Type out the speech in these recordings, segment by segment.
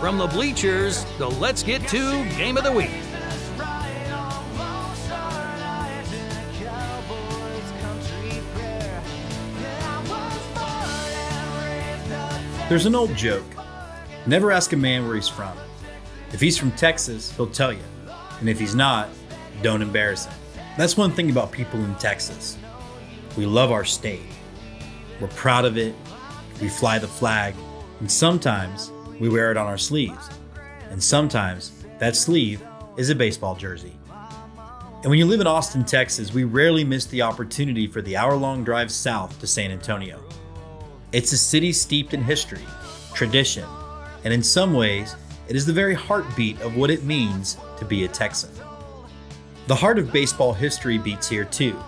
From the bleachers, the Let's Get Two Game of the Week. There's an old joke never ask a man where he's from. If he's from Texas, he'll tell you. And if he's not, don't embarrass him. That's one thing about people in Texas. We love our state. We're proud of it. We fly the flag. And sometimes we wear it on our sleeves. And sometimes that sleeve is a baseball jersey. And when you live in Austin, Texas, we rarely miss the opportunity for the hour long drive south to San Antonio. It's a city steeped in history, tradition, and in some ways, it is the very heartbeat of what it means to be a Texan. The heart of baseball history beats here too.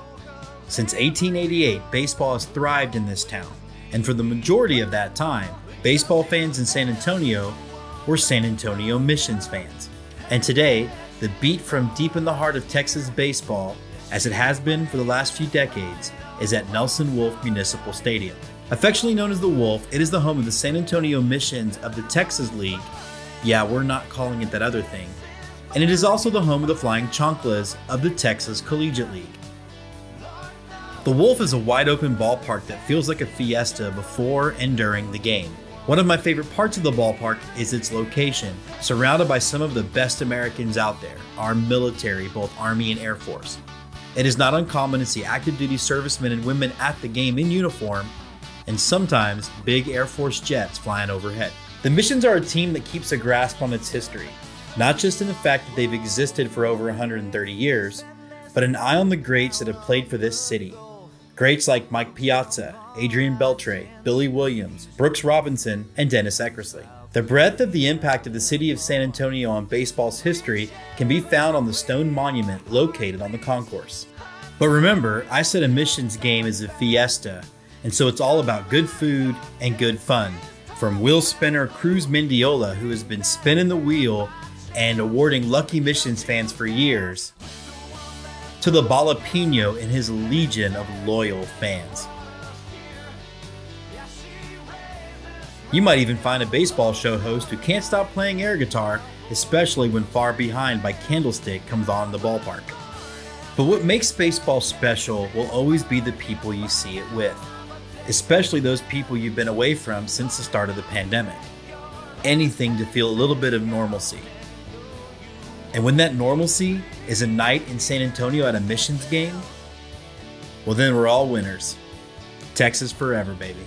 Since 1888, baseball has thrived in this town, and for the majority of that time, baseball fans in San Antonio were San Antonio Missions fans. And today, the beat from deep in the heart of Texas baseball, as it has been for the last few decades, is at Nelson Wolff Municipal Stadium. Affectionately known as the Wolff, it is the home of the San Antonio Missions of the Texas League. Yeah, we're not calling it that other thing. And it is also the home of the Flying Chanclas of the Texas Collegiate League. The Wolff is a wide open ballpark that feels like a fiesta before and during the game. One of my favorite parts of the ballpark is its location, surrounded by some of the best Americans out there, our military, both Army and Air Force. It is not uncommon to see active duty servicemen and women at the game in uniform and sometimes big Air Force jets flying overhead. The Missions are a team that keeps a grasp on its history, not just in the fact that they've existed for over 130 years, but an eye on the greats that have played for this city. Greats like Mike Piazza, Adrian Beltre, Billy Williams, Brooks Robinson, and Dennis Eckersley. The breadth of the impact of the city of San Antonio on baseball's history can be found on the stone monument located on the concourse. But remember, I said a missions game is a fiesta, and so it's all about good food and good fun. From wheel spinner Cruz Mendiola, who has been spinning the wheel and awarding Lucky Missions fans for years, to the Ballapeño and his legion of loyal fans. You might even find a baseball show host who can't stop playing air guitar, especially when Far Behind by Candlebox comes on the ballpark. But what makes baseball special will always be the people you see it with especially those people you've been away from since the start of the pandemic. Anything to feel a little bit of normalcy. And when that normalcy is a night in San Antonio at a missions game, well, then we're all winners. Texas forever, baby.